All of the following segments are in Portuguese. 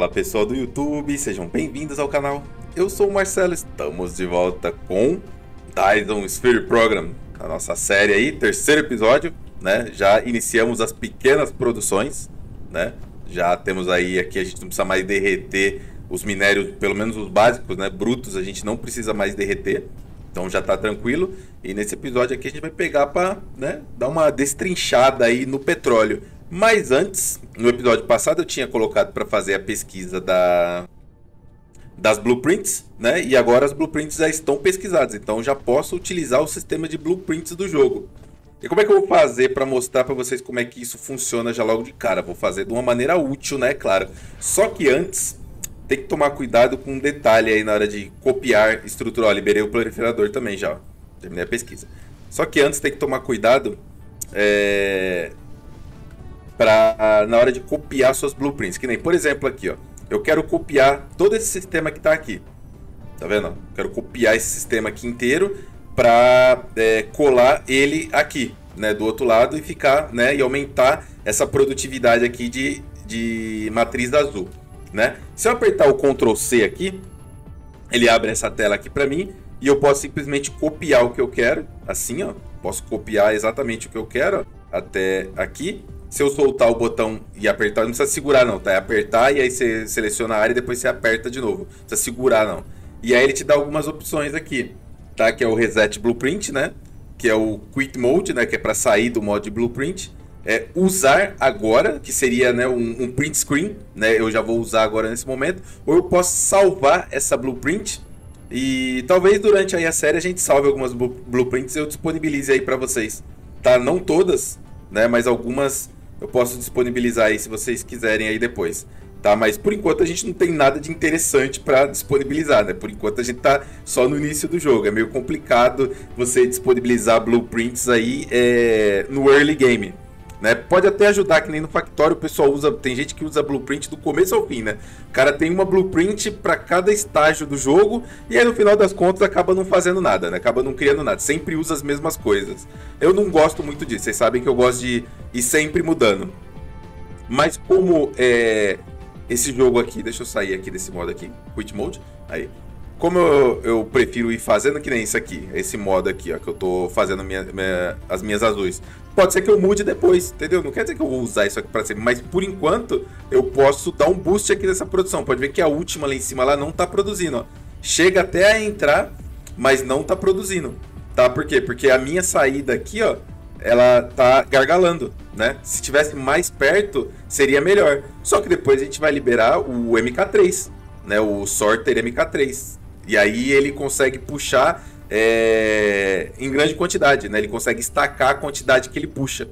Fala pessoal do YouTube, sejam bem-vindos ao canal. Eu sou o Marcelo, estamos de volta com Dyson Sphere Program, a nossa série aí, terceiro episódio, né? Já iniciamos as pequenas produções, né? Já temos aí aqui, a gente não precisa mais derreter os minérios, pelo menos os básicos, né? Brutos, a gente não precisa mais derreter. Então já tá tranquilo. E nesse episódio aqui a gente vai pegar para né, dar uma destrinchada aí no petróleo. Mas antes, no episódio passado eu tinha colocado para fazer a pesquisa da das blueprints, né? E agora as blueprints já estão pesquisadas, então já posso utilizar o sistema de blueprints do jogo. E como é que eu vou fazer para mostrar para vocês como é que isso funciona já logo de cara? Vou fazer de uma maneira útil, né, claro. Só que antes tem que tomar cuidado com um detalhe aí na hora de copiar estrutura. Ó, liberei o proliferador também já, ó. terminei a pesquisa. Só que antes tem que tomar cuidado é, para na hora de copiar suas blueprints. Que nem, por exemplo, aqui, ó. Eu quero copiar todo esse sistema que está aqui. Tá vendo? Quero copiar esse sistema aqui inteiro para é, colar ele aqui, né, do outro lado e ficar, né, e aumentar essa produtividade aqui de, de matriz azul, né? Se eu apertar o Ctrl C aqui, ele abre essa tela aqui para mim e eu posso simplesmente copiar o que eu quero, assim, ó. Posso copiar exatamente o que eu quero até aqui se eu soltar o botão e apertar, não precisa segurar não, tá? É apertar e aí você seleciona a área e depois você aperta de novo. Não precisa segurar não. E aí ele te dá algumas opções aqui, tá? Que é o Reset Blueprint, né? Que é o Quit Mode, né? Que é para sair do modo Blueprint. É usar agora, que seria né, um, um, print screen, né? Eu já vou usar agora nesse momento. Ou eu posso salvar essa blueprint e talvez durante aí a série a gente salve algumas blueprints e eu disponibilize aí para vocês, tá? Não todas, né? Mas algumas eu posso disponibilizar aí se vocês quiserem aí depois. Tá, mas por enquanto a gente não tem nada de interessante para disponibilizar, né? Por enquanto a gente tá só no início do jogo. É meio complicado você disponibilizar blueprints aí é, no early game. Né? Pode até ajudar, que nem no Factório o pessoal usa. Tem gente que usa blueprint do começo ao fim, né? O cara tem uma blueprint para cada estágio do jogo e aí no final das contas acaba não fazendo nada, né? Acaba não criando nada. Sempre usa as mesmas coisas. Eu não gosto muito disso. Vocês sabem que eu gosto de ir sempre mudando. Mas como é, esse jogo aqui, deixa eu sair aqui desse modo aqui, Quit Mode, aí. Como eu, eu, prefiro ir fazendo que nem isso aqui, esse modo aqui, ó, que eu tô fazendo minha, minha, as minhas azuis. Pode ser que eu mude depois, entendeu? Não quer dizer que eu vou usar isso aqui para sempre, mas por enquanto eu posso dar um boost aqui nessa produção. Pode ver que a última lá em cima lá não tá produzindo, ó. Chega até a entrar, mas não tá produzindo. Tá? Por quê? Porque a minha saída aqui, ó, ela tá gargalando, né? Se tivesse mais perto, seria melhor. Só que depois a gente vai liberar o MK3, né? O Sorter MK3. E aí ele consegue puxar é, em grande quantidade, né? Ele consegue estacar a quantidade que ele puxa.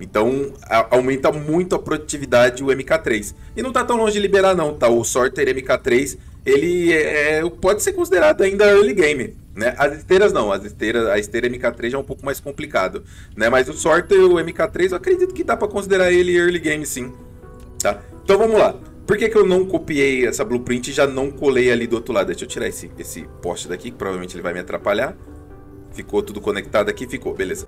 Então a, aumenta muito a produtividade o MK3. E não está tão longe de liberar não, tá? O Sorter MK3, ele é, é, pode ser considerado ainda early game, né? As esteiras não, as esteiras, a esteira MK3 já é um pouco mais complicado, né? Mas o Sorter o MK3 eu acredito que dá para considerar ele early game sim, tá? Então vamos lá. Por que, que eu não copiei essa blueprint e já não colei ali do outro lado? Deixa eu tirar esse, esse poste daqui, que provavelmente ele vai me atrapalhar. Ficou tudo conectado aqui, ficou, beleza.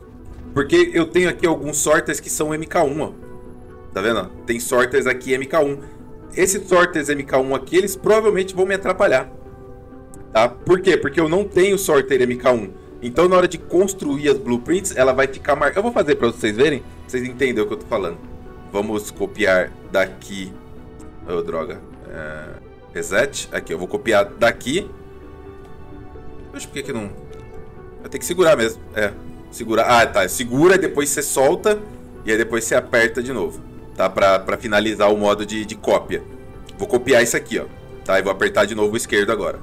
Porque eu tenho aqui alguns sorters que são MK1, ó. Tá vendo? Tem sorters aqui MK1. Esses sorters MK1 aqui, eles provavelmente vão me atrapalhar. Tá? Por quê? Porque eu não tenho sorter MK1. Então, na hora de construir as blueprints, ela vai ficar marcada. Eu vou fazer para vocês verem, pra vocês entenderem o que eu tô falando. Vamos copiar daqui Oh, droga. É... Reset. Aqui, eu vou copiar daqui. Poxa, por que que não... Eu tenho que segurar mesmo. É. Segurar. Ah, tá. Segura, depois você solta. E aí depois você aperta de novo. Tá? Pra, pra finalizar o modo de, de cópia. Vou copiar isso aqui, ó. Tá? E vou apertar de novo o esquerdo agora.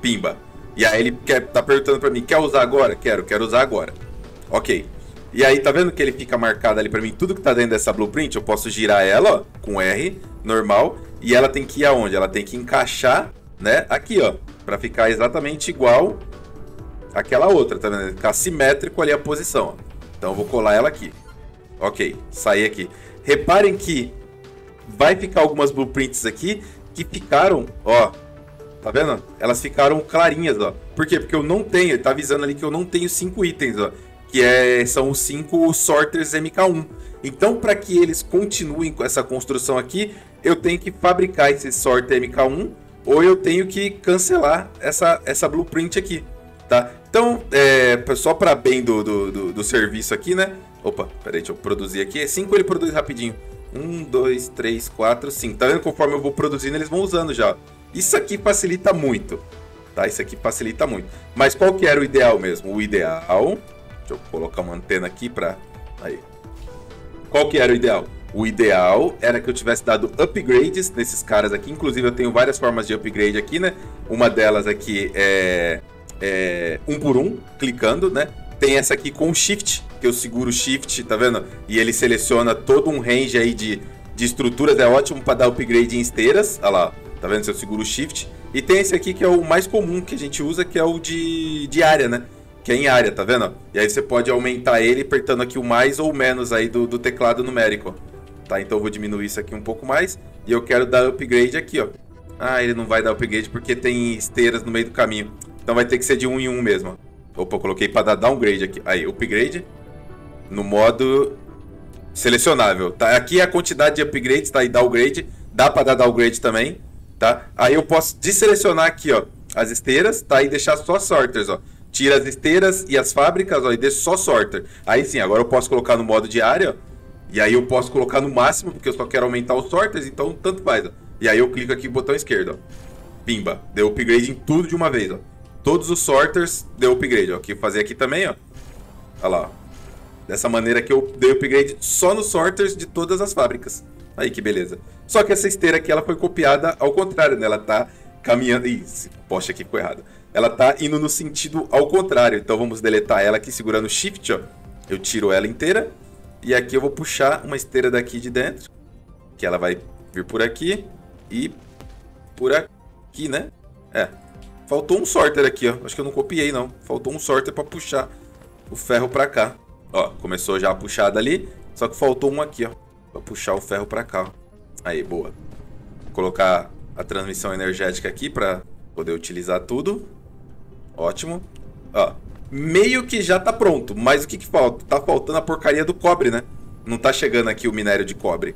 Pimba. E aí ele quer, tá perguntando pra mim, quer usar agora? Quero, quero usar agora. Ok. E aí, tá vendo que ele fica marcado ali pra mim? Tudo que tá dentro dessa blueprint, eu posso girar ela, ó, com R, normal. E ela tem que ir aonde? Ela tem que encaixar, né? Aqui, ó. Pra ficar exatamente igual àquela outra, tá vendo? Ficar simétrico ali a posição, ó. Então eu vou colar ela aqui. Ok, saí aqui. Reparem que vai ficar algumas blueprints aqui que ficaram, ó, tá vendo? Elas ficaram clarinhas, ó. Por quê? Porque eu não tenho, ele tá avisando ali que eu não tenho cinco itens, ó que é, são os cinco sorters MK1. Então, para que eles continuem com essa construção aqui, eu tenho que fabricar esse sorter MK1 ou eu tenho que cancelar essa, essa blueprint aqui, tá? Então, é, só para bem do, do, do, do, serviço aqui, né? Opa, peraí, deixa eu produzir aqui. 5 ele produz rapidinho. 1, 2, 3, 4, 5. Tá vendo? Conforme eu vou produzindo, eles vão usando já. Isso aqui facilita muito, tá? Isso aqui facilita muito. Mas qual que era o ideal mesmo? O ideal... Deixa eu colocar uma antena aqui para... Aí. Qual que era o ideal? O ideal era que eu tivesse dado upgrades nesses caras aqui. Inclusive, eu tenho várias formas de upgrade aqui, né? Uma delas aqui é, é um por um, clicando, né? Tem essa aqui com Shift, que eu seguro Shift, tá vendo? E ele seleciona todo um range aí de, de estruturas. É ótimo para dar upgrade em esteiras. Olha lá, tá vendo? Se eu seguro Shift. E tem esse aqui que é o mais comum que a gente usa, que é o de, de área, né? Que é em área, tá vendo? E aí você pode aumentar ele apertando aqui o mais ou menos aí do, do teclado numérico tá? Então eu vou diminuir isso aqui um pouco mais. E eu quero dar upgrade aqui, ó. Ah, ele não vai dar upgrade porque tem esteiras no meio do caminho. Então vai ter que ser de um em um mesmo. Opa, coloquei para dar downgrade aqui. Aí, upgrade. No modo selecionável, tá? Aqui é a quantidade de upgrades, tá? E downgrade. Dá para dar downgrade também, tá? Aí eu posso deselecionar aqui, ó. As esteiras, tá? E deixar só sorters, ó. Tira as esteiras e as fábricas, ó. E deixa só sorter. Aí sim, agora eu posso colocar no modo ó e aí eu posso colocar no máximo, porque eu só quero aumentar os sorters, então tanto faz, ó. E aí eu clico aqui no botão esquerdo, ó. Pimba. Deu upgrade em tudo de uma vez, ó. Todos os sorters deu upgrade, ó. Que fazer aqui também, ó. Olha lá, ó. Dessa maneira que eu dei upgrade só nos sorters de todas as fábricas. Aí que beleza. Só que essa esteira aqui, ela foi copiada ao contrário, né? Ela tá caminhando... Ih, poste aqui ficou errado. Ela tá indo no sentido ao contrário. Então vamos deletar ela aqui segurando Shift, ó. Eu tiro ela inteira. E aqui eu vou puxar uma esteira daqui de dentro. Que ela vai vir por aqui e por aqui, né? É. Faltou um sorter aqui, ó. Acho que eu não copiei, não. Faltou um sorter para puxar o ferro para cá. Ó, começou já a puxada ali. Só que faltou um aqui, ó. Pra puxar o ferro para cá, ó. Aí, boa. Vou colocar a transmissão energética aqui para poder utilizar tudo. Ótimo. Ó, meio que já tá pronto. Mas o que que falta? Tá faltando a porcaria do cobre, né? Não tá chegando aqui o minério de cobre.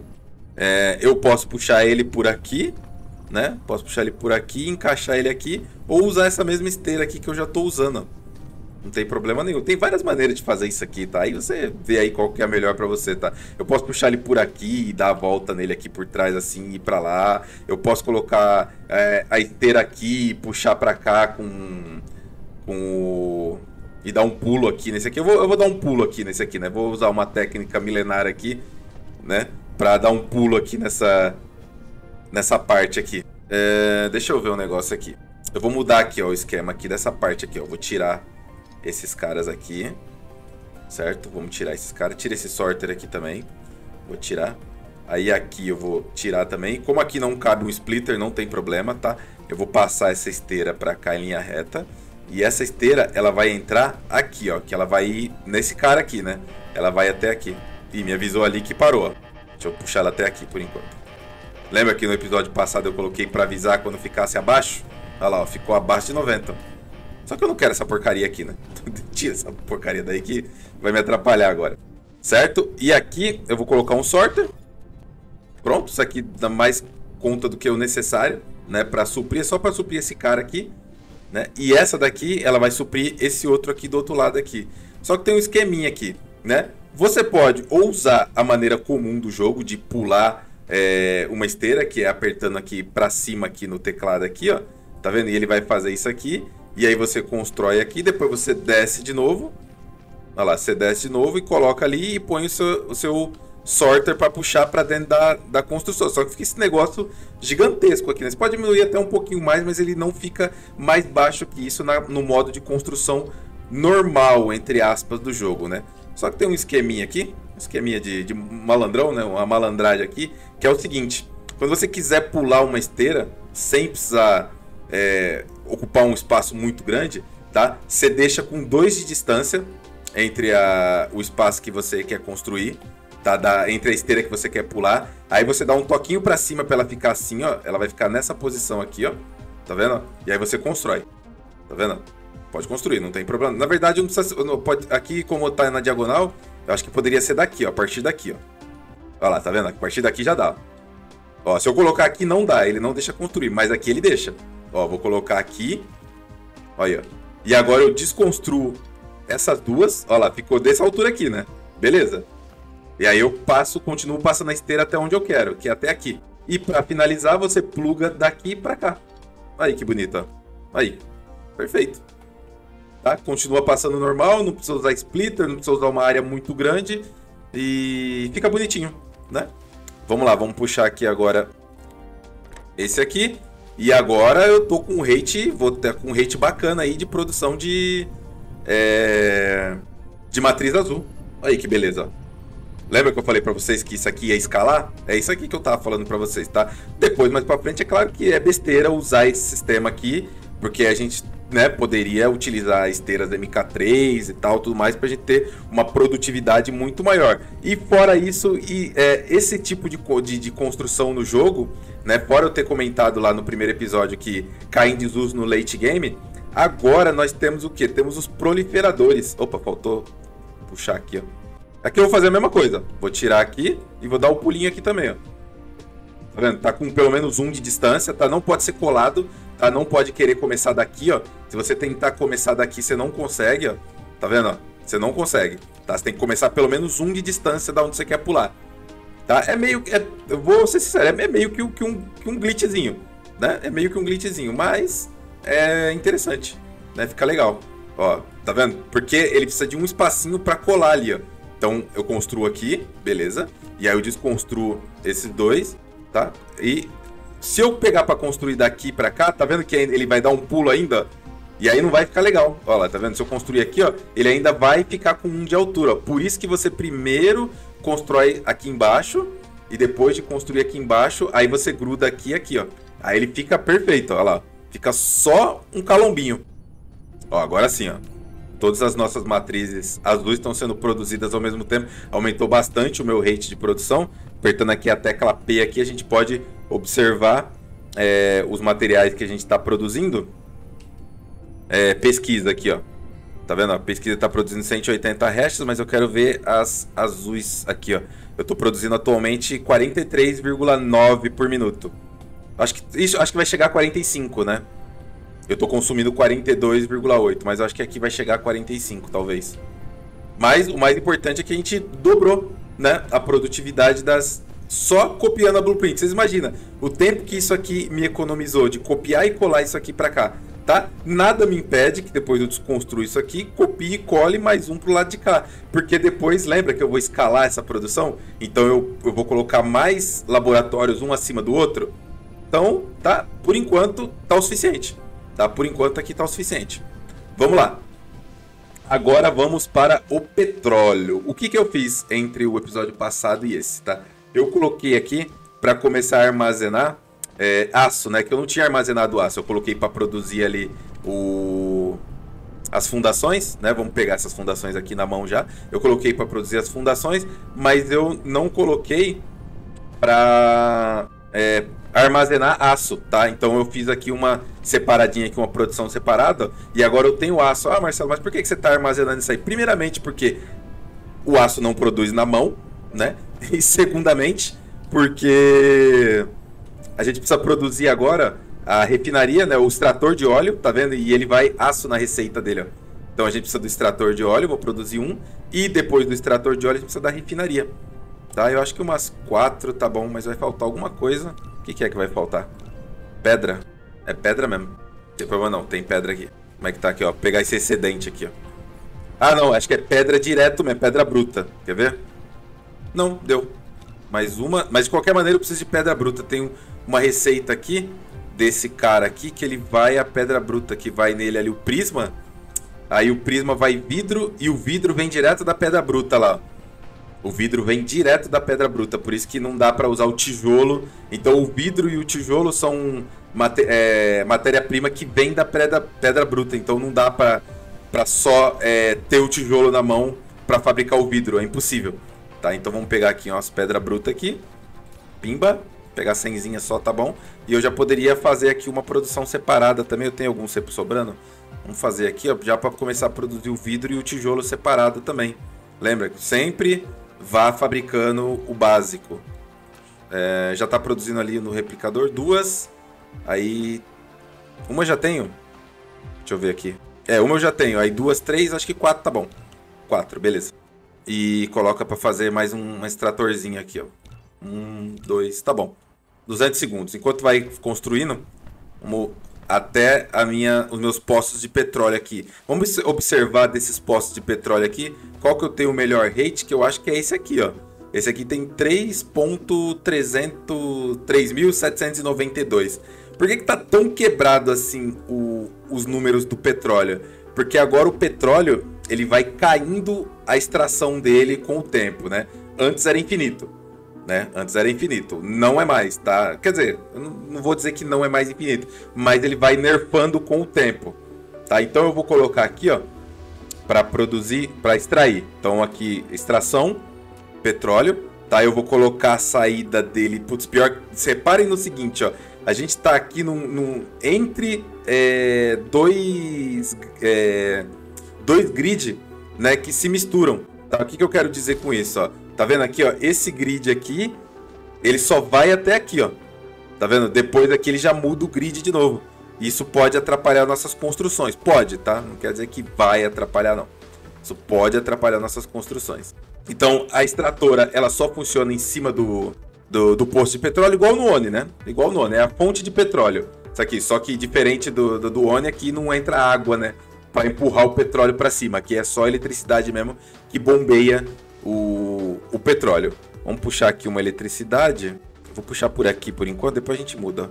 É, eu posso puxar ele por aqui, né? Posso puxar ele por aqui, encaixar ele aqui, ou usar essa mesma esteira aqui que eu já tô usando. Não tem problema nenhum. Tem várias maneiras de fazer isso aqui, tá? Aí você vê aí qual que é a melhor para você, tá? Eu posso puxar ele por aqui e dar a volta nele aqui por trás, assim, e ir pra lá. Eu posso colocar é, a esteira aqui e puxar pra cá com, com o e dar um pulo aqui nesse aqui. Eu vou, eu vou dar um pulo aqui nesse aqui, né? Vou usar uma técnica milenar aqui, né? Pra dar um pulo aqui nessa, nessa parte aqui. É, deixa eu ver um negócio aqui. Eu vou mudar aqui, ó, o esquema aqui dessa parte aqui, ó. Vou tirar esses caras aqui, certo? Vamos tirar esses caras. Tira esse sorter aqui também. Vou tirar. Aí aqui eu vou tirar também. Como aqui não cabe um splitter, não tem problema, tá? Eu vou passar essa esteira pra cá em linha reta. E essa esteira, ela vai entrar aqui, ó. Que ela vai ir nesse cara aqui, né? Ela vai até aqui. E me avisou ali que parou, ó. Deixa eu puxar ela até aqui por enquanto. Lembra que no episódio passado eu coloquei para avisar quando ficasse abaixo? Olha lá, ó, ficou abaixo de 90. Só que eu não quero essa porcaria aqui, né? Tira essa porcaria daí que vai me atrapalhar agora. Certo? E aqui eu vou colocar um sorter. Pronto, isso aqui dá mais conta do que o necessário, né? Para suprir, é só para suprir esse cara aqui. Né? E essa daqui, ela vai suprir esse outro aqui do outro lado aqui. Só que tem um esqueminha aqui, né? Você pode ou usar a maneira comum do jogo de pular é, uma esteira, que é apertando aqui para cima aqui no teclado aqui, ó. Tá vendo? E ele vai fazer isso aqui. E aí você constrói aqui, depois você desce de novo. Olha lá, você desce de novo e coloca ali e põe o seu, o seu sorter para puxar para dentro da, da construção. Só que fica esse negócio gigantesco aqui. Né? Você pode diminuir até um pouquinho mais, mas ele não fica mais baixo que isso na, no modo de construção normal, entre aspas, do jogo, né? Só que tem um esqueminha aqui, um esqueminha de, de malandrão, né? Uma malandragem aqui, que é o seguinte. Quando você quiser pular uma esteira, sem precisar é, ocupar um espaço muito grande, tá? Você deixa com dois de distância entre a, o espaço que você quer construir tá? Da, entre a esteira que você quer pular. Aí você dá um toquinho para cima para ela ficar assim, ó. Ela vai ficar nessa posição aqui, ó. Tá vendo? E aí você constrói. Tá vendo? Pode construir, não tem problema. Na verdade, não precisa, não pode, aqui como tá na diagonal, eu acho que poderia ser daqui, ó, a partir daqui, ó. Olha lá, tá vendo? A partir daqui já dá. Ó, se eu colocar aqui não dá, ele não deixa construir, mas aqui ele deixa. Ó, vou colocar aqui. Olha. E agora eu desconstruo essas duas. Ó lá, ficou dessa altura aqui, né? Beleza. E aí eu passo, continuo passando a esteira até onde eu quero, que é até aqui. E para finalizar, você pluga daqui para cá. Aí que bonito, ó. Aí. Perfeito. Tá? Continua passando normal, não precisa usar splitter, não precisa usar uma área muito grande e fica bonitinho, né? Vamos lá, vamos puxar aqui agora esse aqui. E agora eu tô com um rate, vou ter com um rate bacana aí de produção de é, de matriz azul. Aí que beleza. Lembra que eu falei para vocês que isso aqui ia escalar? É isso aqui que eu tava falando para vocês, tá? Depois, mais para frente, é claro que é besteira usar esse sistema aqui, porque a gente né, poderia utilizar esteiras MK3 e tal, tudo mais, para a gente ter uma produtividade muito maior. E fora isso, e, é, esse tipo de, de, de, construção no jogo, né, fora eu ter comentado lá no primeiro episódio que cai em desuso no late game, agora nós temos o que? Temos os proliferadores. Opa, faltou puxar aqui, ó. Aqui eu vou fazer a mesma coisa. Vou tirar aqui e vou dar o um pulinho aqui também, ó. Tá vendo? Tá com pelo menos um de distância, tá? Não pode ser colado, tá? Não pode querer começar daqui, ó. Se você tentar começar daqui, você não consegue, ó. Tá vendo? Você não consegue, tá? Você tem que começar pelo menos um de distância da onde você quer pular. Tá? É meio... É, eu vou ser sincero, é meio que, que, um, que um glitchzinho, né? É meio que um glitchzinho, mas é interessante, né? Fica legal. Ó, tá vendo? Porque ele precisa de um espacinho para colar ali, ó. Então eu construo aqui, beleza? E aí eu desconstruo esses dois tá? E se eu pegar para construir daqui para cá, tá vendo que ele vai dar um pulo ainda? E aí não vai ficar legal. Olha lá, tá vendo? Se eu construir aqui, ó, ele ainda vai ficar com um de altura. Por isso que você primeiro constrói aqui embaixo e depois de construir aqui embaixo, aí você gruda aqui e aqui, ó. Aí ele fica perfeito, olha lá. Fica só um calombinho. Ó, agora sim, ó. Todas as nossas matrizes azuis estão sendo produzidas ao mesmo tempo. Aumentou bastante o meu rate de produção apertando aqui a tecla P aqui, a gente pode observar é, os materiais que a gente está produzindo. É, pesquisa aqui, ó. Tá vendo? A pesquisa está produzindo 180 hashes, mas eu quero ver as azuis aqui, ó. Eu estou produzindo atualmente 43,9 por minuto. Acho que isso acho que vai chegar a 45, né? Eu estou consumindo 42,8, mas acho que aqui vai chegar a 45, talvez. Mas o mais importante é que a gente dobrou né, a produtividade das. Só copiando a blueprint. Vocês imaginam o tempo que isso aqui me economizou de copiar e colar isso aqui para cá, tá? Nada me impede que depois eu desconstrua isso aqui, copie e cole mais um pro lado de cá. Porque depois, lembra que eu vou escalar essa produção? Então eu, eu vou colocar mais laboratórios um acima do outro. Então, tá? Por enquanto, tá o suficiente. Tá? Por enquanto aqui tá o suficiente. Vamos lá. Agora vamos para o petróleo. O que, que eu fiz entre o episódio passado e esse, tá? Eu coloquei aqui para começar a armazenar é, aço, né? Que eu não tinha armazenado aço. Eu coloquei para produzir ali o as fundações, né? Vamos pegar essas fundações aqui na mão já. Eu coloquei para produzir as fundações, mas eu não coloquei para é, armazenar aço, tá? Então eu fiz aqui uma separadinha aqui, uma produção separada, e agora eu tenho aço. Ah, Marcelo, mas por que, que você está armazenando isso aí? Primeiramente, porque o aço não produz na mão, né? E segundamente, porque a gente precisa produzir agora a refinaria, né? O extrator de óleo, tá vendo? E ele vai aço na receita dele, ó. Então a gente precisa do extrator de óleo, vou produzir um. E depois do extrator de óleo, a gente precisa da refinaria. Tá? Eu acho que umas quatro tá bom, mas vai faltar alguma coisa. O que, que é que vai faltar? Pedra. É pedra mesmo. Não tem problema não, tem pedra aqui. Como é que tá aqui, ó? Vou pegar esse excedente aqui, ó. Ah, não, acho que é pedra direto mesmo, pedra bruta. Quer ver? Não, deu. Mais uma. Mas de qualquer maneira eu preciso de pedra bruta. Tem uma receita aqui desse cara aqui que ele vai a pedra bruta, que vai nele ali o prisma. Aí o prisma vai vidro e o vidro vem direto da pedra bruta lá. O vidro vem direto da pedra bruta, por isso que não dá para usar o tijolo. Então o vidro e o tijolo são é, matéria-prima que vem da pedra, pedra bruta, então não dá para só é, ter o tijolo na mão para fabricar o vidro, é impossível. Tá? Então vamos pegar aqui ó, as pedras brutas aqui. Pimba, pegar 100 só, tá bom? E eu já poderia fazer aqui uma produção separada também, eu tenho algum cepo sobrando. Vamos fazer aqui, ó, já para começar a produzir o vidro e o tijolo separado também. Lembra? Sempre vá fabricando o básico. É, já tá produzindo ali no replicador duas. Aí. Uma já tenho. Deixa eu ver aqui. É, uma eu já tenho. Aí duas, três, acho que quatro tá bom. Quatro, beleza. E coloca para fazer mais um extratorzinho aqui, ó. Um, dois, tá bom. 200 segundos. Enquanto vai construindo, vamos até a minha, os meus postos de petróleo aqui. Vamos observar desses postos de petróleo aqui, qual que eu tenho o melhor rate, que eu acho que é esse aqui, ó. Esse aqui tem 3.792. Por que, que tá tão quebrado assim o, os números do petróleo? Porque agora o petróleo ele vai caindo a extração dele com o tempo, né? Antes era infinito né? Antes era infinito. Não é mais, tá? Quer dizer, não vou dizer que não é mais infinito, mas ele vai nerfando com o tempo, tá? Então eu vou colocar aqui, ó, para produzir, para extrair. Então aqui, extração, petróleo, tá? Eu vou colocar a saída dele. Putz, pior, reparem no seguinte, ó. A gente tá aqui num, num entre é, dois, é, dois grid, né, que se misturam. Tá? O que, que eu quero dizer com isso, ó? Tá vendo aqui, ó? Esse grid aqui, ele só vai até aqui, ó. Tá vendo? Depois daqui ele já muda o grid de novo. Isso pode atrapalhar nossas construções. Pode, tá? Não quer dizer que vai atrapalhar, não. Isso pode atrapalhar nossas construções. Então, a extratora, ela só funciona em cima do, do, do posto de petróleo, igual no ONI, né? Igual no ONI, é a fonte de petróleo. Isso aqui, só que diferente do, do, do ONI, aqui não entra água, né? Para empurrar o petróleo para cima. Aqui é só eletricidade mesmo que bombeia o, o petróleo. Vamos puxar aqui uma eletricidade. Vou puxar por aqui por enquanto, depois a gente muda.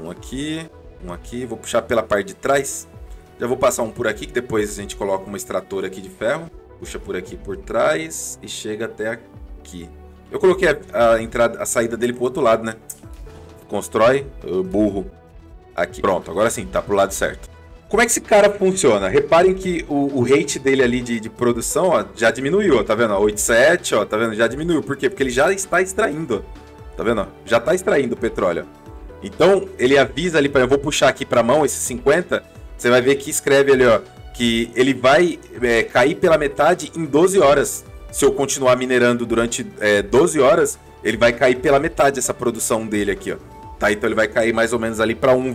Um aqui, um aqui. Vou puxar pela parte de trás. Já vou passar um por aqui, que depois a gente coloca uma extratora aqui de ferro. Puxa por aqui por trás e chega até aqui. Eu coloquei a, a entrada, a saída dele pro outro lado, né? Constrói, burro. Aqui, pronto, agora sim, tá pro lado certo. Como é que esse cara funciona? Reparem que o, o rate dele ali de, de produção ó, já diminuiu, ó, tá vendo? 8,7, ó, tá vendo? Já diminuiu. Por quê? Porque ele já está extraindo. Tá vendo? Já está extraindo o petróleo. Então, ele avisa ali para eu vou puxar aqui para mão esse 50, você vai ver que escreve ali, ó, que ele vai é, cair pela metade em 12 horas. Se eu continuar minerando durante é, 12 horas, ele vai cair pela metade essa produção dele aqui, ó. Tá? Então ele vai cair mais ou menos ali para 1,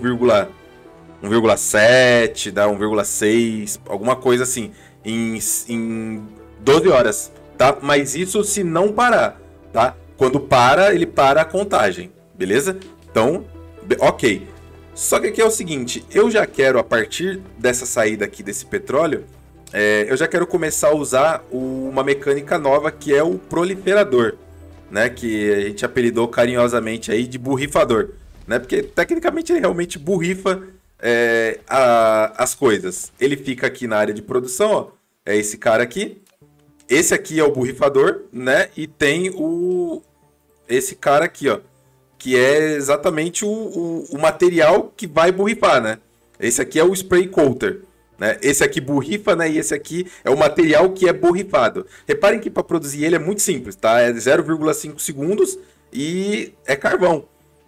1,7, dá 1,6, alguma coisa assim, em, em 12 horas, tá? Mas isso se não parar, tá? Quando para, ele para a contagem, beleza? Então, ok. Só que aqui é o seguinte, eu já quero, a partir dessa saída aqui desse petróleo, é, eu já quero começar a usar o, uma mecânica nova que é o proliferador, né? Que a gente apelidou carinhosamente aí de burrifador, né? Porque tecnicamente ele realmente burrifa é, a, as coisas. Ele fica aqui na área de produção, ó. É esse cara aqui. Esse aqui é o borrifador, né? E tem o esse cara aqui, ó, que é exatamente o, o, o material que vai borrifar, né? Esse aqui é o spray coater. Né? Esse aqui borrifa, né? E esse aqui é o material que é borrifado. Reparem que para produzir ele é muito simples, tá? É 0,5 segundos e é carvão,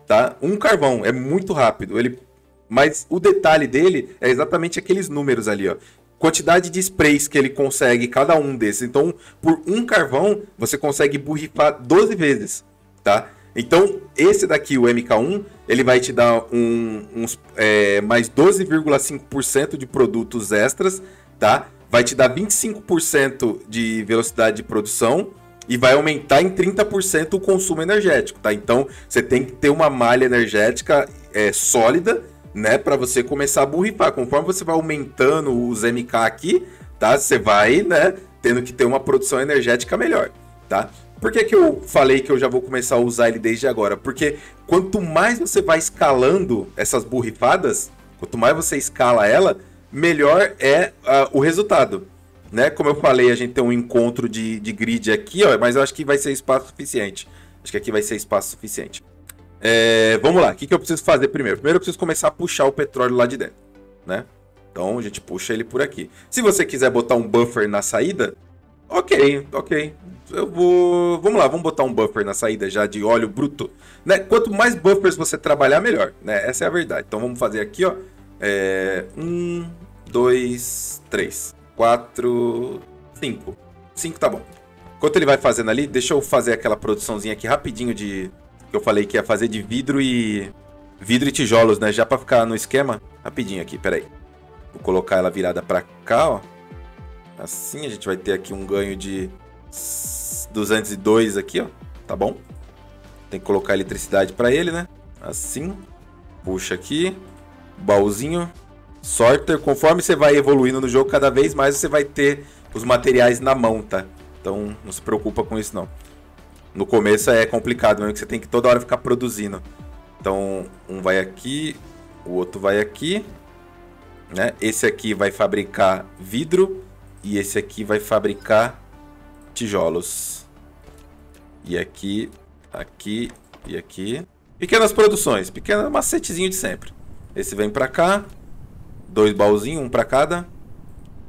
tá? Um carvão, é muito rápido. Ele mas o detalhe dele é exatamente aqueles números ali, ó. Quantidade de sprays que ele consegue, cada um desses. Então, por um carvão, você consegue borrifar 12 vezes, tá? Então, esse daqui, o MK1, ele vai te dar um, uns, é, mais 12,5% de produtos extras, tá? Vai te dar 25% de velocidade de produção e vai aumentar em 30% o consumo energético, tá? Então, você tem que ter uma malha energética é, sólida né, para você começar a borrifar. Conforme você vai aumentando os MK aqui, tá? Você vai, né, tendo que ter uma produção energética melhor, tá? Por que, que eu falei que eu já vou começar a usar ele desde agora? Porque quanto mais você vai escalando essas borrifadas, quanto mais você escala ela, melhor é uh, o resultado. Né? Como eu falei, a gente tem um encontro de, de grid aqui, ó, mas eu acho que vai ser espaço suficiente. Acho que aqui vai ser espaço suficiente. É, vamos lá, o que, que eu preciso fazer primeiro? Primeiro eu preciso começar a puxar o petróleo lá de dentro, né? Então a gente puxa ele por aqui. Se você quiser botar um buffer na saída, ok, ok. Eu vou. Vamos lá, vamos botar um buffer na saída já de óleo bruto. Né? Quanto mais buffers você trabalhar, melhor. Né? Essa é a verdade. Então vamos fazer aqui, ó. É... Um, dois, três, quatro, cinco. Cinco tá bom. Enquanto ele vai fazendo ali, deixa eu fazer aquela produçãozinha aqui rapidinho de que eu falei que ia fazer de vidro e vidro e tijolos, né? Já para ficar no esquema. Rapidinho aqui, peraí. Vou colocar ela virada para cá, ó. Assim a gente vai ter aqui um ganho de 202 aqui, ó. Tá bom? Tem que colocar eletricidade para ele, né? Assim. Puxa aqui. Baúzinho. Sorter. Conforme você vai evoluindo no jogo, cada vez mais você vai ter os materiais na mão, tá? Então não se preocupa com isso não. No começo é complicado mesmo, que você tem que toda hora ficar produzindo. Então, um vai aqui, o outro vai aqui, né? Esse aqui vai fabricar vidro e esse aqui vai fabricar tijolos. E aqui, aqui e aqui. Pequenas produções, pequeno macetezinho de sempre. Esse vem pra cá, dois baúzinhos, um pra cada.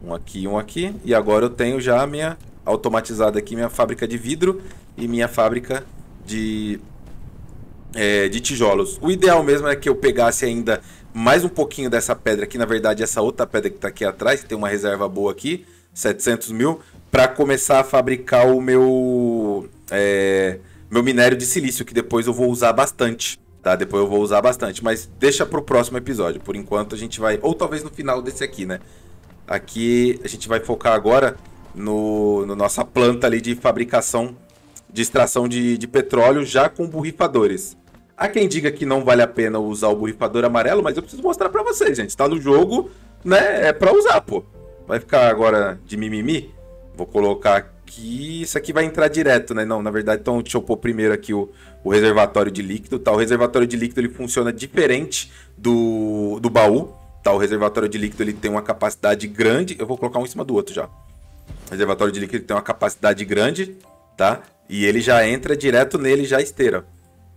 Um aqui e um aqui. E agora eu tenho já a minha automatizada aqui, minha fábrica de vidro e minha fábrica de, é, de tijolos. O ideal mesmo é que eu pegasse ainda mais um pouquinho dessa pedra aqui, na verdade essa outra pedra que está aqui atrás, tem uma reserva boa aqui, 700 mil, para começar a fabricar o meu, é, meu minério de silício, que depois eu vou usar bastante. Tá, depois eu vou usar bastante, mas deixa para o próximo episódio. Por enquanto a gente vai, ou talvez no final desse aqui, né? Aqui a gente vai focar agora no, no nossa planta ali de fabricação de extração de, de petróleo já com borrifadores. Há quem diga que não vale a pena usar o borrifador amarelo, mas eu preciso mostrar para vocês, gente. Está no jogo, né? É para usar, pô. Vai ficar agora de mimimi? Vou colocar aqui. Isso aqui vai entrar direto, né? Não, na verdade, então deixa eu pôr primeiro aqui o, o reservatório de líquido. Tá? O reservatório de líquido ele funciona diferente do, do baú. Tá? O reservatório de líquido ele tem uma capacidade grande. Eu vou colocar um em cima do outro já. O reservatório de líquido tem uma capacidade grande, tá? E ele já entra direto nele já esteira.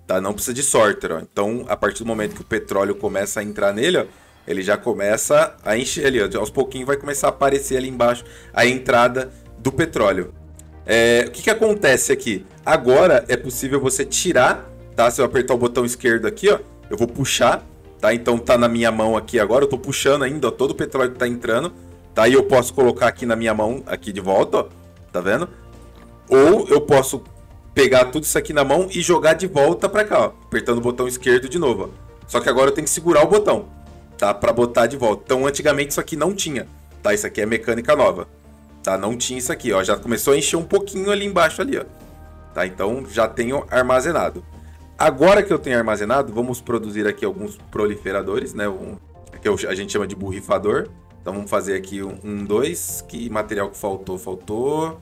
Tá? Não precisa de sorter. Ó. Então, a partir do momento que o petróleo começa a entrar nele, ó, ele já começa a encher ali. Ó. Aos pouquinhos vai começar a aparecer ali embaixo a entrada do petróleo. É, o que, que acontece aqui? Agora é possível você tirar, tá? Se eu apertar o botão esquerdo aqui, ó, eu vou puxar, tá? Então tá na minha mão aqui agora, eu tô puxando ainda, ó, todo o petróleo que tá entrando, tá? E eu posso colocar aqui na minha mão, aqui de volta, ó, tá vendo? Ou eu posso pegar tudo isso aqui na mão e jogar de volta para cá, ó, apertando o botão esquerdo de novo. Ó. Só que agora eu tenho que segurar o botão, tá? Para botar de volta. Então antigamente isso aqui não tinha, tá? Isso aqui é mecânica nova, tá? Não tinha isso aqui, ó. Já começou a encher um pouquinho ali embaixo ali, ó. Tá? Então já tenho armazenado. Agora que eu tenho armazenado, vamos produzir aqui alguns proliferadores, né? Um, que a gente chama de borrifador. Então vamos fazer aqui um, um dois. Que material que faltou? Faltou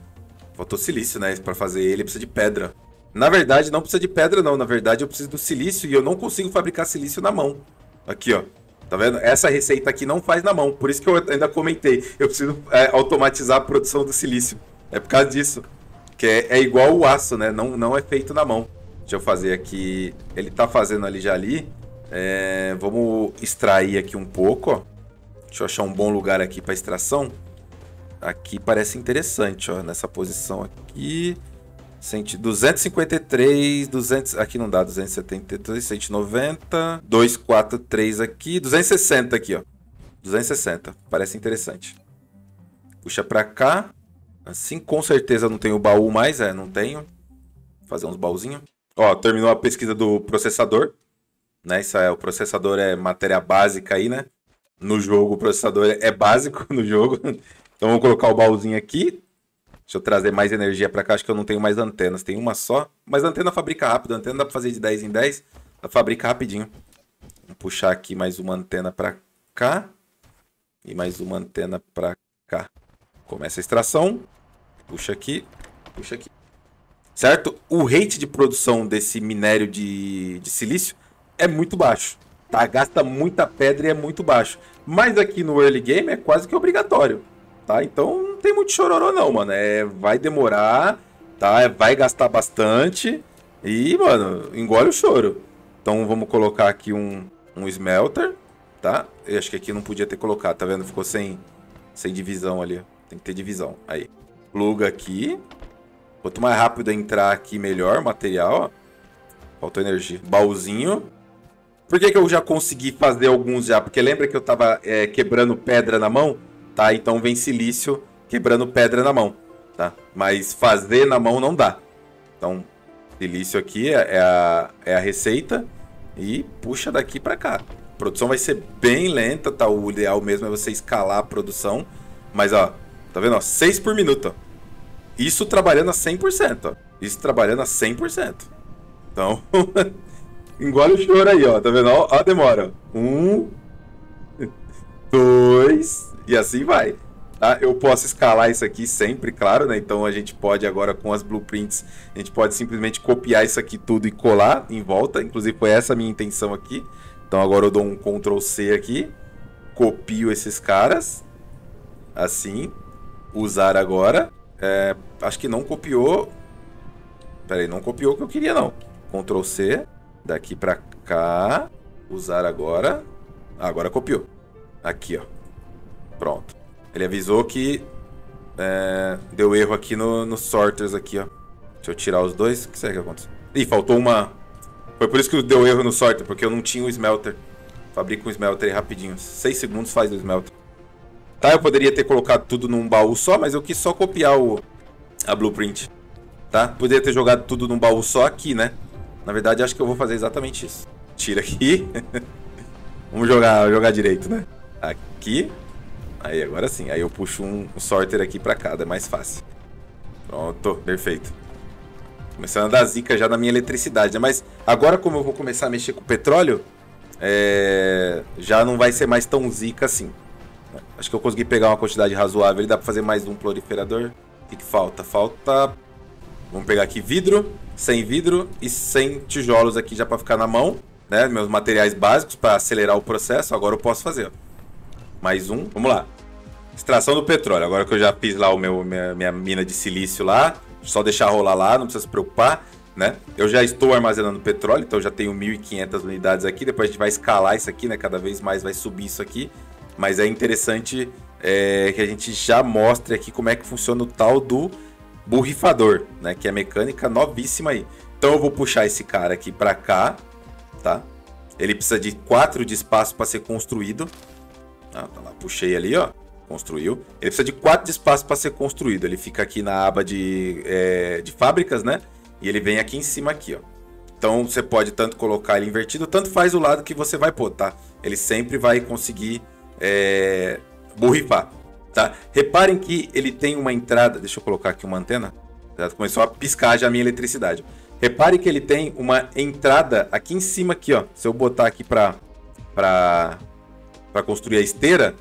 Faltou silício, né? Para fazer ele precisa de pedra. Na verdade, não precisa de pedra, não. Na verdade, eu preciso do silício e eu não consigo fabricar silício na mão. Aqui, ó. Tá vendo? Essa receita aqui não faz na mão. Por isso que eu ainda comentei. Eu preciso é, automatizar a produção do silício. É por causa disso. Que é, é, igual o aço, né? Não, não é feito na mão. Deixa eu fazer aqui. Ele tá fazendo ali já ali. É, vamos extrair aqui um pouco, ó. Deixa eu achar um bom lugar aqui para extração. Aqui parece interessante, ó, nessa posição aqui. 253, 200, aqui não dá, 273, 190, 243 aqui, 260 aqui, ó. 260, parece interessante. Puxa pra cá. Assim, com certeza não tenho o baú mais, é, não tenho. Vou fazer uns baúzinhos. Ó, terminou a pesquisa do processador. Né, isso é, o processador é matéria básica aí, né? No jogo, o processador é básico no jogo. Então vamos colocar o baúzinho aqui. Deixa eu trazer mais energia para cá. Acho que eu não tenho mais antenas. Tem uma só. Mas antena fabrica rápido. Antena dá para fazer de 10 em 10. Ela fabrica rapidinho. Vou puxar aqui mais uma antena para cá. E mais uma antena para cá. Começa a extração. Puxa aqui. Puxa aqui. Certo? O rate de produção desse minério de, de silício é muito baixo. Tá? Gasta muita pedra e é muito baixo. Mas aqui no early game é quase que obrigatório tá? Então não tem muito chororô não, mano. É, vai demorar, tá? É, vai gastar bastante e, mano, engole o choro. Então vamos colocar aqui um, um smelter, tá? Eu acho que aqui não podia ter colocado, tá vendo? Ficou sem, sem divisão ali. Tem que ter divisão. Aí. Pluga aqui. Quanto mais rápido entrar aqui, melhor material, ó. Faltou energia. Baúzinho. Por que, que eu já consegui fazer alguns já? Porque lembra que eu tava é, quebrando pedra na mão? tá? Então vem silício quebrando pedra na mão, tá? Mas fazer na mão não dá. Então, Silício aqui é, é a, é a receita e puxa daqui para cá. A produção vai ser bem lenta, tá? O ideal mesmo é você escalar a produção. Mas, ó, tá vendo? Ó, 6 por minuto. Isso trabalhando a 100%, ó. Isso trabalhando a 100%. Então, engole o choro aí, ó. Tá vendo? Ó, a demora. Um, dois, e assim vai. Tá? Eu posso escalar isso aqui sempre, claro, né? Então a gente pode agora com as blueprints, a gente pode simplesmente copiar isso aqui tudo e colar em volta. Inclusive foi essa a minha intenção aqui. Então agora eu dou um Ctrl C aqui, copio esses caras, assim, usar agora. É, acho que não copiou. Pera aí, não copiou o que eu queria não. Ctrl C, daqui pra cá, usar agora. Ah, agora copiou. Aqui, ó. Pronto. Ele avisou que é, deu erro aqui no, no sorters aqui, ó. Deixa eu tirar os dois. O que será que aconteceu? Ih, faltou uma... Foi por isso que deu erro no sorter, porque eu não tinha o smelter. Fabrico um smelter aí rapidinho. 6 segundos faz o smelter. Tá, eu poderia ter colocado tudo num baú só, mas eu quis só copiar o, a blueprint. Tá? Poderia ter jogado tudo num baú só aqui, né? Na verdade, acho que eu vou fazer exatamente isso. Tira aqui. Vamos jogar, jogar direito, né? Aqui. Aí, agora sim. Aí eu puxo um, um sorter aqui pra cada, é mais fácil. Pronto, perfeito. Começando a dar zica já na minha eletricidade, né? Mas agora como eu vou começar a mexer com petróleo, é... já não vai ser mais tão zica assim. Acho que eu consegui pegar uma quantidade razoável. Dá pra fazer mais um proliferador. O que, que falta? Falta... Vamos pegar aqui vidro, sem vidro e sem tijolos aqui já pra ficar na mão. Né? Meus materiais básicos para acelerar o processo. Agora eu posso fazer. Mais um. Vamos lá. Extração do petróleo. Agora que eu já fiz lá o meu, minha, minha mina de silício lá, só deixar rolar lá, não precisa se preocupar. Né? Eu já estou armazenando petróleo, então já tenho 1.500 unidades aqui. Depois a gente vai escalar isso aqui, né? Cada vez mais vai subir isso aqui. Mas é interessante é, que a gente já mostre aqui como é que funciona o tal do borrifador, né? Que é mecânica novíssima aí. Então eu vou puxar esse cara aqui para cá, tá? Ele precisa de 4 de espaço para ser construído. Ah, tá lá, puxei ali, ó. Construiu. Ele precisa de 4 de espaço para ser construído. Ele fica aqui na aba de, é, de fábricas, né? E ele vem aqui em cima aqui, ó. Então você pode tanto colocar ele invertido, tanto faz o lado que você vai pôr, tá? Ele sempre vai conseguir é, borrifar, tá? Reparem que ele tem uma entrada... Deixa eu colocar aqui uma antena. Já começou a piscar já a minha eletricidade. Repare que ele tem uma entrada aqui em cima aqui, ó. Se eu botar aqui para para para construir a esteira,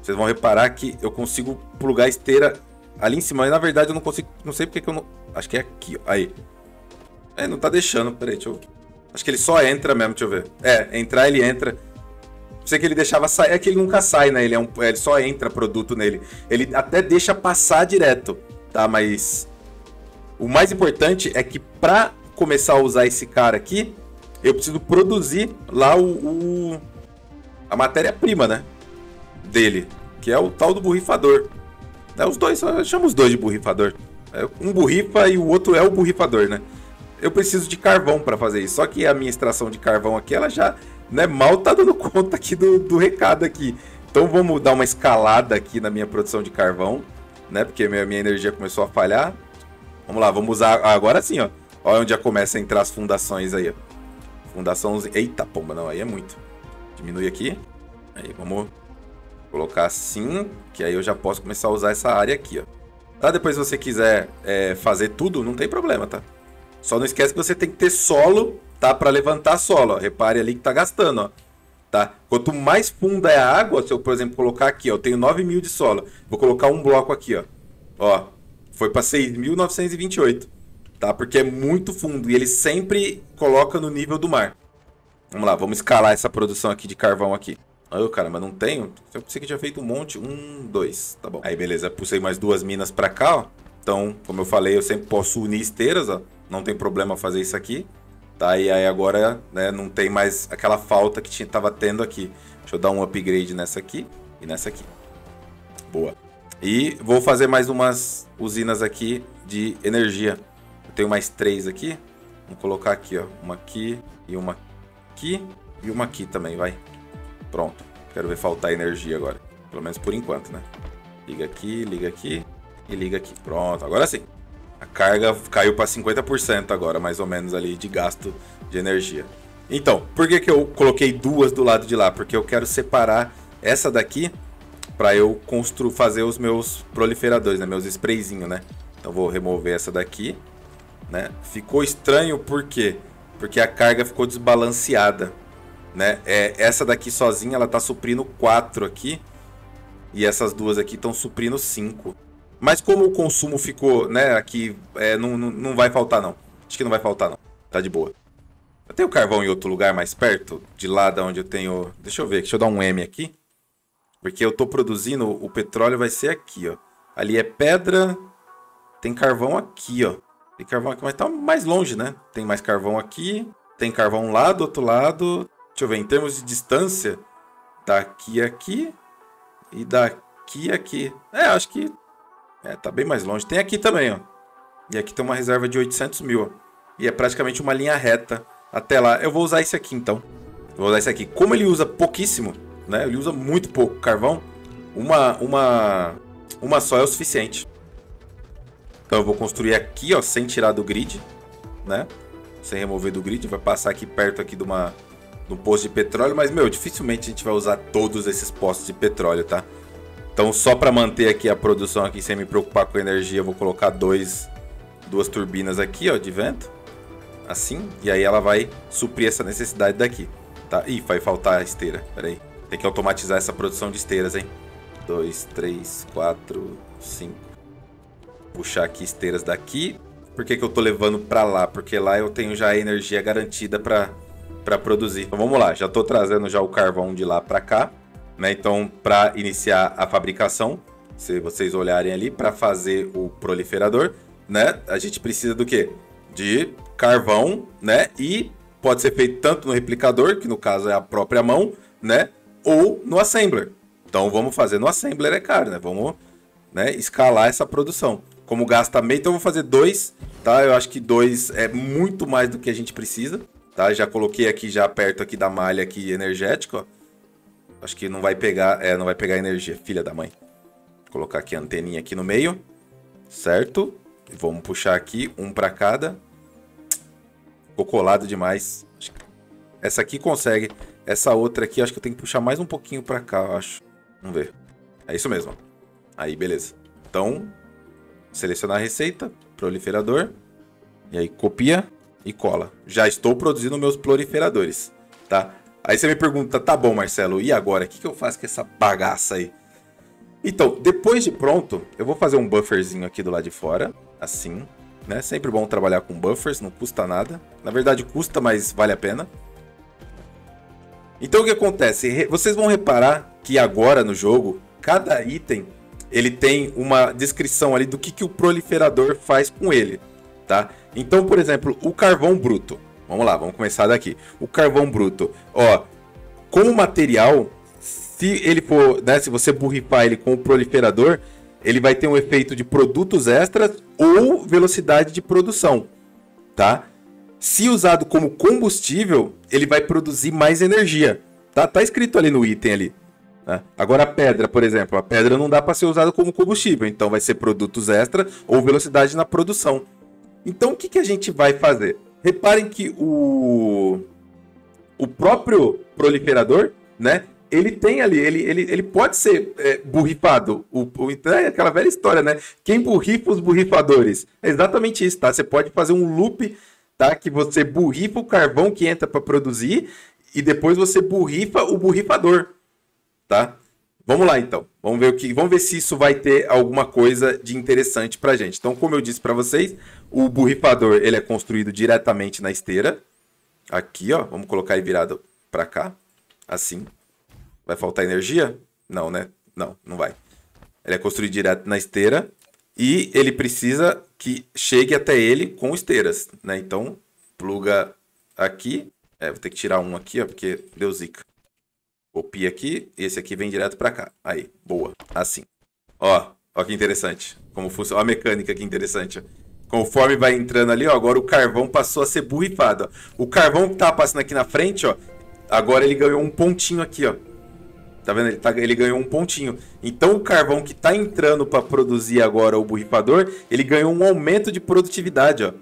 vocês vão reparar que eu consigo plugar a esteira ali em cima. E na verdade eu não consigo, não sei porque que eu não, acho que é aqui, ó. aí. É, não tá deixando, peraí, deixa eu Acho que ele só entra mesmo, deixa eu ver. É, entrar ele entra. Sei que ele deixava sair, é que ele nunca sai, né? Ele, é um, ele só entra produto nele. Ele até deixa passar direto, tá? Mas o mais importante é que para começar a usar esse cara aqui, eu preciso produzir lá o, o a matéria-prima, né? Dele, que é o tal do borrifador. É, os dois, chama os dois de borrifador. É, um borrifa e o outro é o borrifador, né? Eu preciso de carvão para fazer isso. Só que a minha extração de carvão aqui, ela já né, mal tá dando conta aqui do, do recado aqui. Então vamos dar uma escalada aqui na minha produção de carvão, né? Porque minha, minha energia começou a falhar. Vamos lá, vamos usar agora sim, ó. Olha onde já começa a entrar as fundações aí, ó. Eita, pomba, não, aí é muito. Diminui aqui. Aí, vamos colocar assim, que aí eu já posso começar a usar essa área aqui, ó. Tá? Depois se você quiser é, fazer tudo, não tem problema, tá? Só não esquece que você tem que ter solo, tá? Para levantar solo, ó. Repare ali que tá gastando, ó. Tá? Quanto mais funda é a água, se eu, por exemplo, colocar aqui, ó, eu tenho 9 mil de solo. Vou colocar um bloco aqui, ó. Ó, foi para 6.928, tá? Porque é muito fundo e ele sempre coloca no nível do mar. Vamos lá, vamos escalar essa produção aqui de carvão aqui. Aí, cara, mas não tenho. Eu pensei que tinha feito um monte. Um, dois, tá bom. Aí, beleza, pulsei mais duas minas pra cá, ó. Então, como eu falei, eu sempre posso unir esteiras, ó. Não tem problema fazer isso aqui. Tá, e aí agora, né, não tem mais aquela falta que tinha, tava tendo aqui. Deixa eu dar um upgrade nessa aqui e nessa aqui. Boa. E vou fazer mais umas usinas aqui de energia. Eu tenho mais três aqui. Vou colocar aqui, ó. Uma aqui e uma aqui e uma aqui também, vai. Pronto. Quero ver faltar energia agora. Pelo menos por enquanto, né? Liga aqui, liga aqui e liga aqui. Pronto, agora sim. Carga caiu para 50% agora, mais ou menos ali de gasto de energia. Então, por que, que eu coloquei duas do lado de lá? Porque eu quero separar essa daqui para eu construir, fazer os meus proliferadores, né? Meus sprayzinhos, né? Então vou remover essa daqui, né? Ficou estranho por quê? Porque a carga ficou desbalanceada, né? É, essa daqui sozinha ela tá suprindo 4 aqui e essas duas aqui estão suprindo 5. Mas como o consumo ficou, né, aqui, é, não, não, não vai faltar não. Acho que não vai faltar não. Tá de boa. Eu tenho carvão em outro lugar mais perto, de lá da onde eu tenho... Deixa eu ver, deixa eu dar um M aqui. Porque eu tô produzindo, o petróleo vai ser aqui, ó. Ali é pedra, tem carvão aqui, ó. Tem carvão aqui, mas tá mais longe, né? Tem mais carvão aqui, tem carvão lá do outro lado. Deixa eu ver, em termos de distância, daqui aqui e daqui aqui. É, acho que é, tá bem mais longe. Tem aqui também, ó. E aqui tem uma reserva de 800 mil, ó. E é praticamente uma linha reta até lá. Eu vou usar esse aqui, então. Vou usar esse aqui. Como ele usa pouquíssimo, né? Ele usa muito pouco carvão. Uma, uma, uma só é o suficiente. Então eu vou construir aqui, ó, sem tirar do grid, né? Sem remover do grid, vai passar aqui perto aqui de uma de um posto de petróleo, mas meu, dificilmente a gente vai usar todos esses postos de petróleo, tá? Então só para manter aqui a produção aqui sem me preocupar com energia, eu vou colocar dois duas turbinas aqui, ó, de vento. Assim, e aí ela vai suprir essa necessidade daqui, tá? Ih, vai faltar a esteira. Pera aí. Tem que automatizar essa produção de esteiras, hein? 2, 3, 4, 5 puxar aqui esteiras daqui. Por que, que eu tô levando para lá? Porque lá eu tenho já a energia garantida para produzir. Então vamos lá, já estou trazendo já o carvão de lá para cá, né? Então para iniciar a fabricação, se vocês olharem ali para fazer o proliferador, né? A gente precisa do que? De carvão, né? E pode ser feito tanto no replicador, que no caso é a própria mão, né? Ou no assembler. Então vamos fazer no assembler é caro, né? Vamos, né? Escalar essa produção como gasta meio, então eu vou fazer dois, tá? Eu acho que dois é muito mais do que a gente precisa, tá? Já coloquei aqui já perto aqui da malha aqui energética, ó. Acho que não vai pegar, é, não vai pegar energia, filha da mãe. Vou colocar aqui a anteninha aqui no meio, certo? Vamos puxar aqui um para cada. Ficou colado demais. Essa aqui consegue. Essa outra aqui, acho que eu tenho que puxar mais um pouquinho para cá, acho. Vamos ver. É isso mesmo. Aí, beleza. Então, selecionar a receita, proliferador, e aí copia e cola. Já estou produzindo meus proliferadores, tá? Aí você me pergunta, tá bom, Marcelo, e agora? O que, que eu faço com essa bagaça aí? Então, depois de pronto, eu vou fazer um bufferzinho aqui do lado de fora, assim, né? Sempre bom trabalhar com buffers, não custa nada. Na verdade, custa, mas vale a pena. Então, o que acontece? Vocês vão reparar que agora no jogo, cada item ele tem uma descrição ali do que, que o proliferador faz com ele, tá? Então, por exemplo, o carvão bruto. Vamos lá, vamos começar daqui. O carvão bruto, ó, com o material, se ele for, né, se você borrifar ele com o proliferador, ele vai ter um efeito de produtos extras ou velocidade de produção, tá? Se usado como combustível, ele vai produzir mais energia, tá? Tá escrito ali no item ali. Né? Agora a pedra, por exemplo, a pedra não dá para ser usada como combustível, então vai ser produtos extra ou velocidade na produção. Então o que, que a gente vai fazer? Reparem que o, o próprio proliferador, né? Ele tem ali, ele, ele, ele pode ser é, borrifado. O, o, é aquela velha história, né? Quem borrifa os borrifadores? É exatamente isso, tá? Você pode fazer um loop, tá? Que você borrifa o carvão que entra para produzir e depois você borrifa o borrifador tá? Vamos lá então. Vamos ver o que, vamos ver se isso vai ter alguma coisa de interessante pra gente. Então, como eu disse para vocês, o borrifador, ele é construído diretamente na esteira. Aqui, ó, vamos colocar ele virado para cá, assim. Vai faltar energia? Não, né? Não, não vai. Ele é construído direto na esteira e ele precisa que chegue até ele com esteiras, né? Então, pluga aqui. É, vou ter que tirar um aqui, ó, porque deu zica. Copia aqui, esse aqui vem direto para cá. Aí, boa. Assim. Ó, ó que interessante. Como funciona. Ó a mecânica que interessante. Conforme vai entrando ali, ó, agora o carvão passou a ser borrifado. Ó. O carvão que tava passando aqui na frente, ó, agora ele ganhou um pontinho aqui, ó. Tá vendo? Ele, tá, ele ganhou um pontinho. Então o carvão que tá entrando para produzir agora o borrifador, ele ganhou um aumento de produtividade, ó.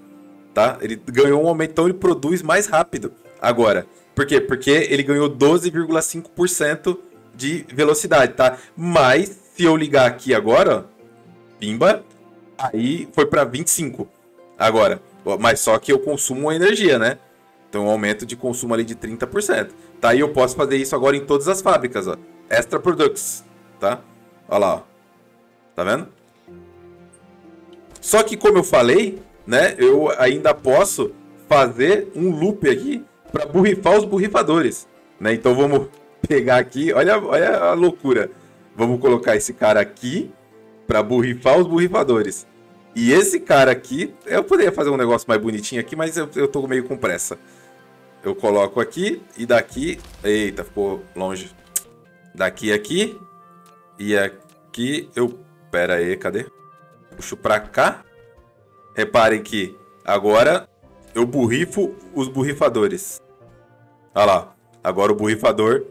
Tá? Ele ganhou um aumento, então ele produz mais rápido agora. Por quê? Porque ele ganhou 12,5% de velocidade, tá? Mas se eu ligar aqui agora, ó, pimba, aí foi para 25 agora. Mas só que eu consumo energia, né? Então, um aumento de consumo ali de 30%. Tá? eu posso fazer isso agora em todas as fábricas, ó. Extra Products, tá? Olha lá, ó. Tá vendo? Só que, como eu falei, né? Eu ainda posso fazer um loop aqui para borrifar os borrifadores, né? Então, vamos pegar aqui. Olha, olha a loucura. Vamos colocar esse cara aqui para borrifar os borrifadores. E esse cara aqui, eu poderia fazer um negócio mais bonitinho aqui, mas eu, eu tô meio com pressa. Eu coloco aqui e daqui... Eita, ficou longe. Daqui aqui e aqui eu... Pera aí, cadê? Puxo pra cá. Reparem que agora eu borrifo os borrifadores. Olha lá. Agora o borrifador,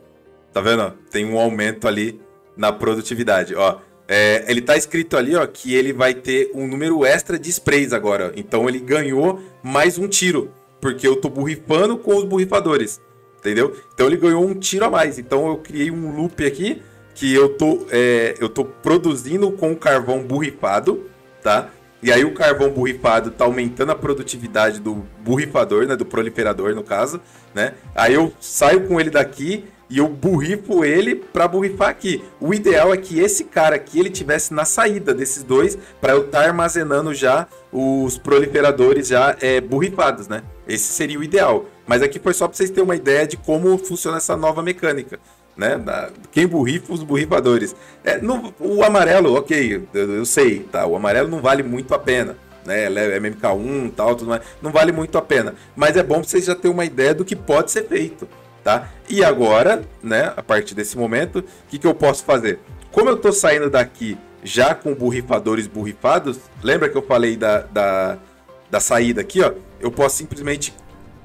tá vendo? Tem um aumento ali na produtividade. Ó, é, ele tá escrito ali, ó, que ele vai ter um número extra de sprays agora. Então ele ganhou mais um tiro, porque eu tô borrifando com os borrifadores, entendeu? Então ele ganhou um tiro a mais. Então eu criei um loop aqui que eu tô, é, eu tô produzindo com carvão borrifado, tá? E aí o carvão borrifado tá aumentando a produtividade do borrifador, né, do proliferador no caso, né? Aí eu saio com ele daqui e eu borrifo ele para borrifar aqui. O ideal é que esse cara aqui ele tivesse na saída desses dois para eu estar tá armazenando já os proliferadores já é, borrifados, né? Esse seria o ideal. Mas aqui foi só para vocês terem uma ideia de como funciona essa nova mecânica. Né? Quem borrifa os borrifadores. É, no, o amarelo, ok, eu, eu, sei, tá? O amarelo não vale muito a pena. Né? É MMK1 tal, tudo mais. Não vale muito a pena. Mas é bom vocês já terem uma ideia do que pode ser feito tá? E agora, né, a partir desse momento, o que, que eu posso fazer? Como eu estou saindo daqui já com borrifadores borrifados, lembra que eu falei da, da, da saída aqui, ó? Eu posso simplesmente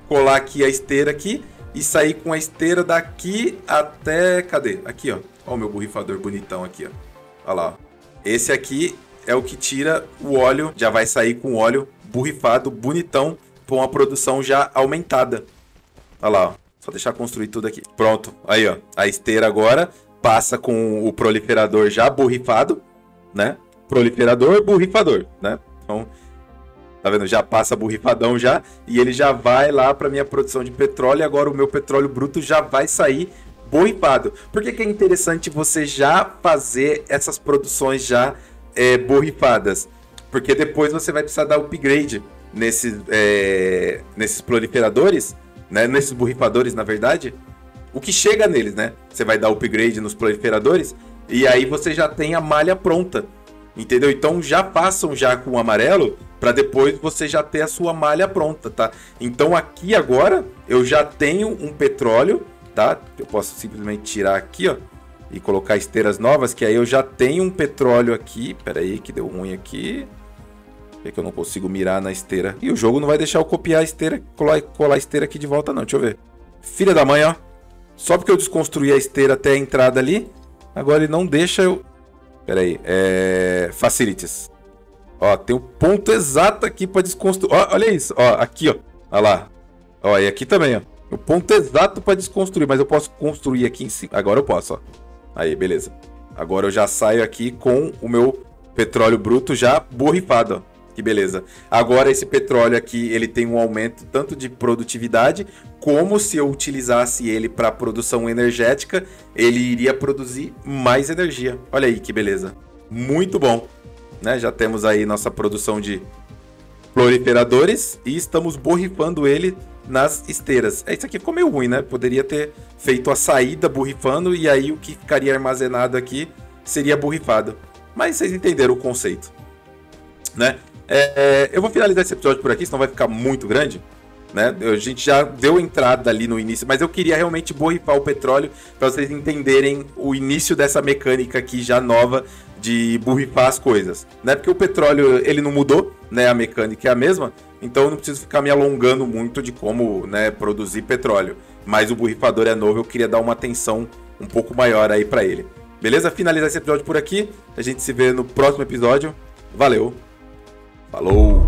colar aqui a esteira aqui e sair com a esteira daqui até... Cadê? Aqui, ó. Ó o meu borrifador bonitão aqui, ó. Olha lá. Esse aqui é o que tira o óleo, já vai sair com óleo borrifado, bonitão, com a produção já aumentada. Olha lá, ó. Só deixar construir tudo aqui. Pronto. Aí, ó. A esteira agora passa com o proliferador já borrifado, né? Proliferador, borrifador, né? Então, tá vendo? Já passa borrifadão já e ele já vai lá para minha produção de petróleo. E agora o meu petróleo bruto já vai sair borrifado. Por que, que é interessante você já fazer essas produções já é, borrifadas? Porque depois você vai precisar dar upgrade nesses, é, nesses proliferadores né, nesses borrifadores, na verdade, o que chega neles, né? Você vai dar upgrade nos proliferadores e aí você já tem a malha pronta, entendeu? Então já passam já com o amarelo para depois você já ter a sua malha pronta, tá? Então aqui agora eu já tenho um petróleo, tá? Eu posso simplesmente tirar aqui, ó, e colocar esteiras novas, que aí eu já tenho um petróleo aqui. Pera aí que deu ruim aqui. É que eu não consigo mirar na esteira. E o jogo não vai deixar eu copiar a esteira, colar, colar a esteira aqui de volta não. Deixa eu ver. Filha da mãe, ó. Só porque eu desconstruí a esteira até a entrada ali, agora ele não deixa eu... Pera aí. É... Facilities. Ó, tem o um ponto exato aqui para desconstruir. Ó, olha isso. Ó, aqui, ó. Olha lá. Ó, e aqui também, ó. O ponto exato para desconstruir, mas eu posso construir aqui em cima. Agora eu posso, ó. Aí, beleza. Agora eu já saio aqui com o meu petróleo bruto já borrifado, ó. Que beleza. Agora esse petróleo aqui, ele tem um aumento tanto de produtividade, como se eu utilizasse ele para produção energética, ele iria produzir mais energia. Olha aí que beleza. Muito bom. Né? Já temos aí nossa produção de proliferadores e estamos borrifando ele nas esteiras. É, isso aqui ficou meio ruim, né? Poderia ter feito a saída borrifando e aí o que ficaria armazenado aqui seria borrifado. Mas vocês entenderam o conceito, né? É, eu vou finalizar esse episódio por aqui, senão vai ficar muito grande. Né? A gente já deu entrada ali no início, mas eu queria realmente borrifar o petróleo para vocês entenderem o início dessa mecânica aqui já nova de borrifar as coisas, né? Porque o petróleo ele não mudou, né? A mecânica é a mesma, então eu não preciso ficar me alongando muito de como, né, produzir petróleo. Mas o borrifador é novo, eu queria dar uma atenção um pouco maior aí para ele. Beleza? Finalizar esse episódio por aqui. A gente se vê no próximo episódio. Valeu. Falou.